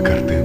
Макарты.